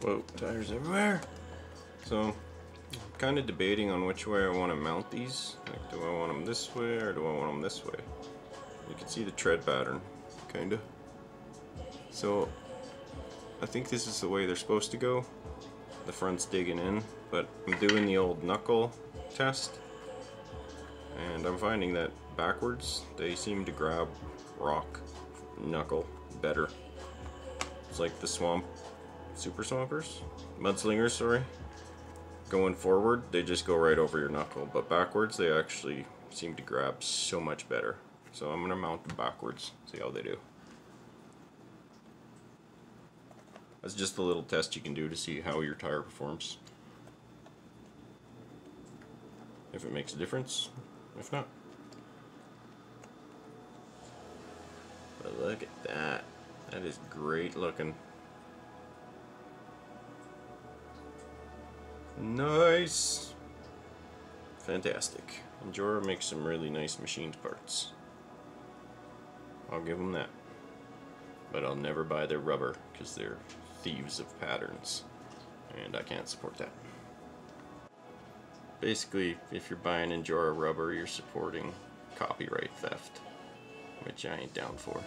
Whoa, tires everywhere. So, I'm kind of debating on which way I want to mount these. Like, do I want them this way or do I want them this way? You can see the tread pattern, kinda. So, I think this is the way they're supposed to go. The front's digging in, but I'm doing the old knuckle test. And I'm finding that backwards, they seem to grab rock knuckle better. It's like the swamp super swampers, mudslingers, sorry. Going forward, they just go right over your knuckle, but backwards, they actually seem to grab so much better. So I'm gonna mount them backwards, see how they do. That's just a little test you can do to see how your tire performs. If it makes a difference, if not. But look at that. That is great looking. Nice. Fantastic. Jora makes some really nice machined parts. I'll give them that. But I'll never buy their rubber because they're thieves of patterns. And I can't support that. Basically, if you're buying Injora rubber, you're supporting copyright theft, which I ain't down for.